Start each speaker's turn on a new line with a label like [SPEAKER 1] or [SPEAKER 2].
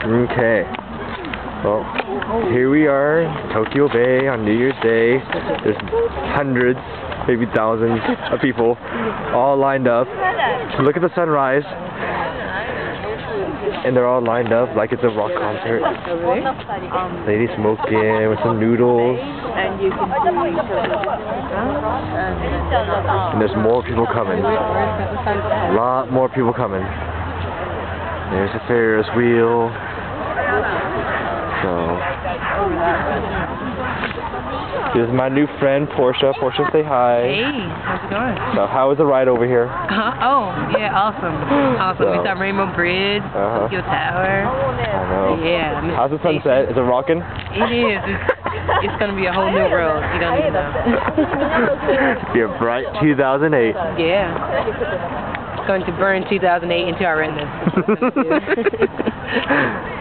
[SPEAKER 1] Okay. Well, here we are, Tokyo Bay on New Year's Day. There's hundreds, maybe thousands of people all lined up look at the sunrise. And they're all lined up like it's a rock concert. Lady smoking with some noodles.
[SPEAKER 2] And
[SPEAKER 1] there's more people coming. A lot more people coming. There's a Ferris wheel. So, this is my new friend Portia. Portia, say hi.
[SPEAKER 3] Hey, how's it going?
[SPEAKER 1] So, how was the ride over here?
[SPEAKER 3] Uh, oh, yeah, awesome. Awesome.
[SPEAKER 1] So-
[SPEAKER 3] we saw Rainbow Bridge,
[SPEAKER 1] Uh-huh.
[SPEAKER 3] Tokyo Tower.
[SPEAKER 1] I know.
[SPEAKER 3] Yeah.
[SPEAKER 1] How's the sunset? Is it rocking?
[SPEAKER 3] It is. It's, it's going to be a whole new world. You don't even know.
[SPEAKER 1] Be a bright 2008.
[SPEAKER 3] Yeah. Going to burn 2008 into our retinas.